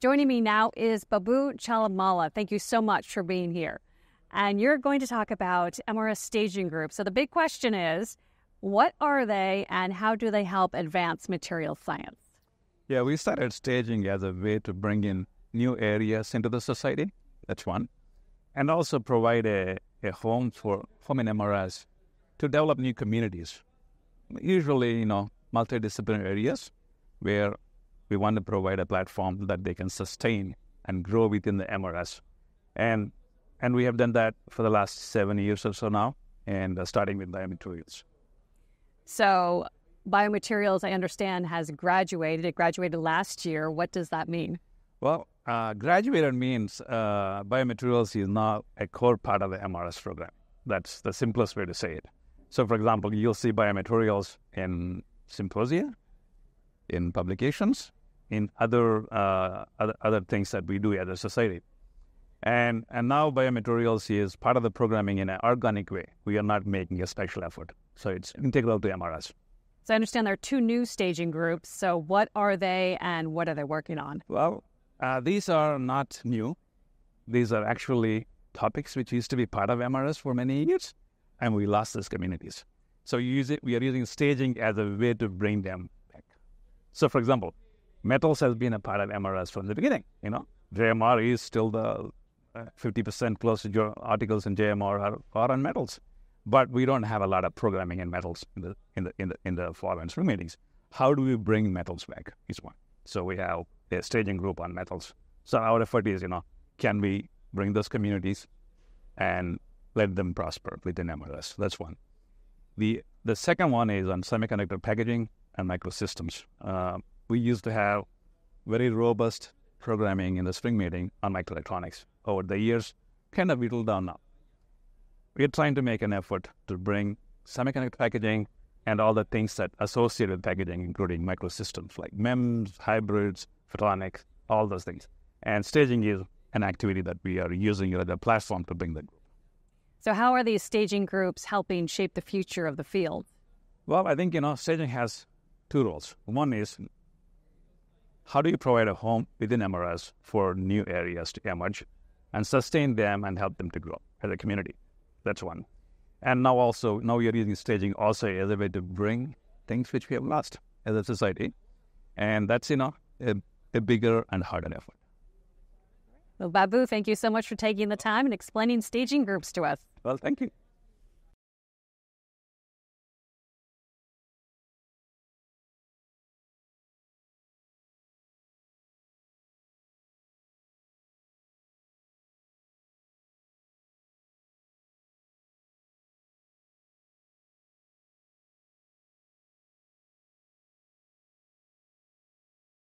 Joining me now is Babu Chalamala. Thank you so much for being here. And you're going to talk about MRS staging groups. So the big question is what are they and how do they help advance material science? Yeah, we started staging as a way to bring in new areas into the society. That's one. And also provide a, a home for home in MRS to develop new communities. Usually, you know, multidisciplinary areas where we want to provide a platform that they can sustain and grow within the MRS. And and we have done that for the last seven years or so now, and uh, starting with biomaterials. So, biomaterials, I understand, has graduated. It graduated last year. What does that mean? Well, uh, graduated means uh, biomaterials is now a core part of the MRS program. That's the simplest way to say it. So, for example, you'll see biomaterials in symposia, in publications, in other uh, other, other things that we do as a society. And and now biomaterials is part of the programming in an organic way. We are not making a special effort, so it's integral to MRS. So I understand there are two new staging groups. So what are they, and what are they working on? Well, uh, these are not new. These are actually topics which used to be part of MRS for many years, and we lost these communities. So use it, we are using staging as a way to bring them back. So, for example, metals has been a part of MRS from the beginning. You know, JMR is still the uh, fifty percent to your articles in JMR are, are, on metals, but we don't have a lot of programming in metals in the in the in the in the fall and meetings. How do we bring metals back? Is one. So we have a staging group on metals. So our effort is, you know, can we bring those communities and let them prosper within MRS? That's one. The the second one is on semiconductor packaging and microsystems. Uh, we used to have very robust programming in the spring meeting on microelectronics. Over the years, kind of whittled down now. We're trying to make an effort to bring semiconductor packaging and all the things that associate with packaging, including microsystems like MEMS, hybrids, photonics, all those things. And staging is an activity that we are using as a platform to bring the group. So, how are these staging groups helping shape the future of the field? Well, I think you know staging has two roles. One is how do you provide a home within MRS for new areas to emerge and sustain them and help them to grow as a community? That's one. And now also, now we are using staging also as a way to bring things which we have lost as a society. And that's, you know, a, a bigger and harder effort. Well, Babu, thank you so much for taking the time and explaining staging groups to us. Well, thank you.